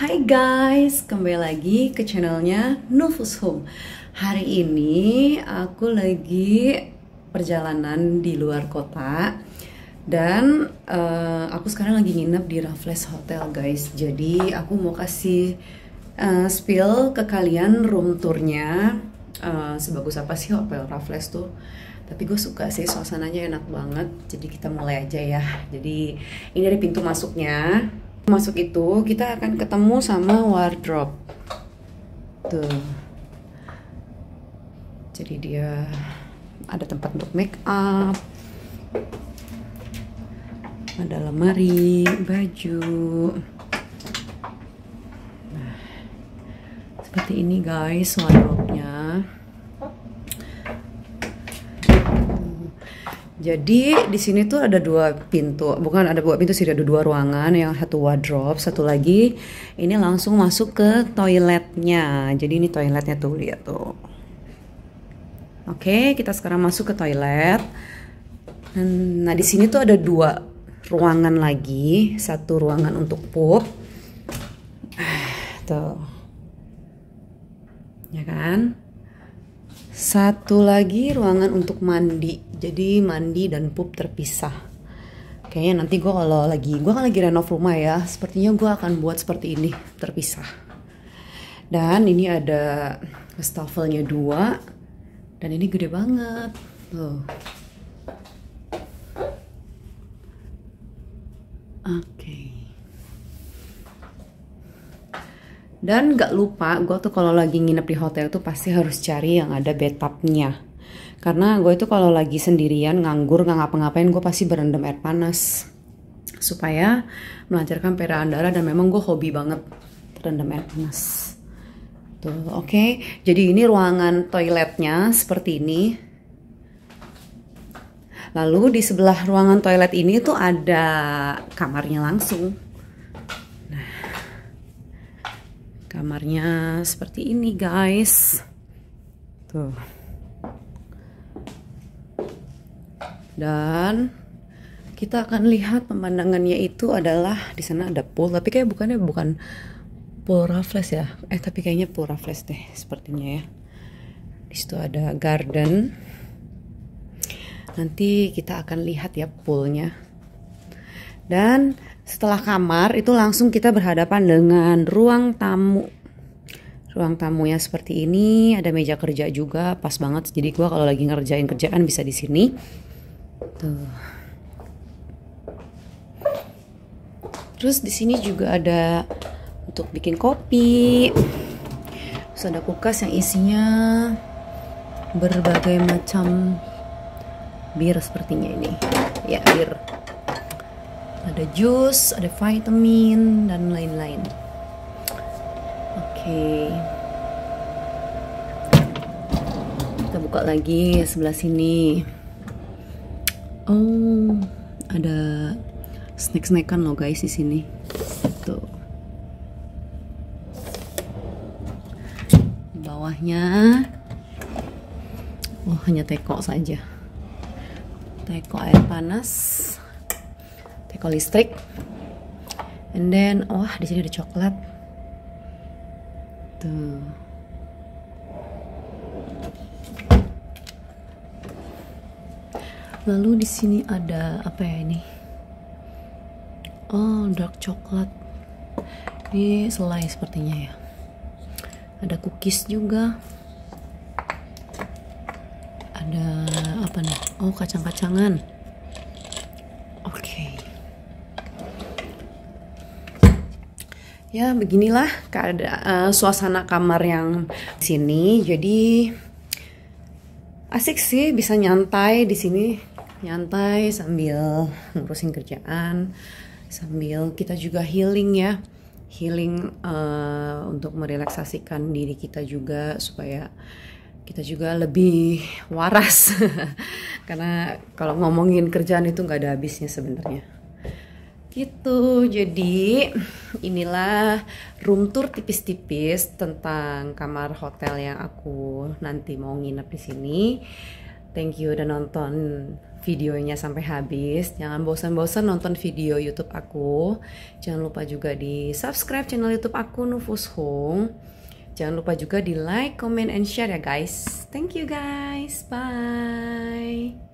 Hai guys, kembali lagi ke channelnya Novus Home. Hari ini aku lagi perjalanan di luar kota Dan uh, aku sekarang lagi nginep di Raffles Hotel guys. Jadi aku mau kasih uh, spill ke kalian room tournya uh, Sebagus apa sih Hotel Raffles tuh. Tapi gue suka sih suasananya enak banget. Jadi kita mulai aja ya. Jadi ini dari pintu masuknya masuk itu kita akan ketemu sama wardrobe. Tuh. Jadi dia ada tempat untuk make up ada lemari baju. Nah seperti ini guys wardrobe-nya Jadi di sini tuh ada dua pintu, bukan ada dua pintu sih, ada dua ruangan, yang satu wardrobe, satu lagi ini langsung masuk ke toiletnya. Jadi ini toiletnya tuh lihat tuh. Oke, kita sekarang masuk ke toilet. Nah di sini tuh ada dua ruangan lagi, satu ruangan untuk pup. Tuh, ya kan? Satu lagi ruangan untuk mandi. Jadi mandi dan pup terpisah. Kayaknya nanti gue kalau lagi, gue kan lagi renov rumah ya. Sepertinya gue akan buat seperti ini, terpisah. Dan ini ada wastafelnya dua. Dan ini gede banget. Tuh. Oke. Okay. Dan gak lupa, gue tuh kalau lagi nginep di hotel tuh pasti harus cari yang ada bathtubnya. Karena gue itu kalau lagi sendirian, nganggur, nggak ngapa-ngapain, gue pasti berendam air panas. Supaya melancarkan peredaran darah dan memang gue hobi banget terendam air panas. Tuh, oke. Okay. Jadi ini ruangan toiletnya seperti ini. Lalu di sebelah ruangan toilet ini tuh ada kamarnya langsung kamarnya seperti ini guys. Tuh. Dan kita akan lihat pemandangannya itu adalah di sana ada pool tapi kayak bukannya bukan pool raffles ya? Eh tapi kayaknya pool raffles deh sepertinya ya. Di situ ada garden. Nanti kita akan lihat ya poolnya. Dan setelah kamar itu langsung kita berhadapan dengan ruang tamu. Ruang tamunya seperti ini, ada meja kerja juga, pas banget. Jadi gua kalau lagi ngerjain kerjaan bisa di sini. Tuh. Terus di sini juga ada untuk bikin kopi. Terus ada kulkas yang isinya berbagai macam bir sepertinya ini. Ya, bir ada jus, ada vitamin dan lain-lain. Oke. Okay. Kita buka lagi sebelah sini. Oh, ada snack-snackan loh guys di sini. Tuh. Bawahnya Oh, hanya teko saja. Teko air panas teko listrik. And then wah di sini ada coklat. Tuh. Lalu di sini ada apa ya ini? Oh dark coklat. Ini selai sepertinya ya. Ada cookies juga. Ada apa nih? Oh kacang-kacangan ya beginilah keadaan uh, suasana kamar yang sini. Jadi asik sih bisa nyantai di sini. Nyantai sambil ngurusin kerjaan sambil kita juga healing ya. Healing uh, untuk merelaksasikan diri kita juga supaya kita juga lebih waras. Karena kalau ngomongin kerjaan itu nggak ada habisnya sebenarnya gitu jadi inilah room tour tipis-tipis tentang kamar hotel yang aku nanti mau nginep di sini Thank you udah nonton videonya sampai habis. Jangan bosan-bosan nonton video YouTube aku. Jangan lupa juga di subscribe channel YouTube aku Nufus Home. Jangan lupa juga di like, comment, and share ya guys. Thank you guys. Bye.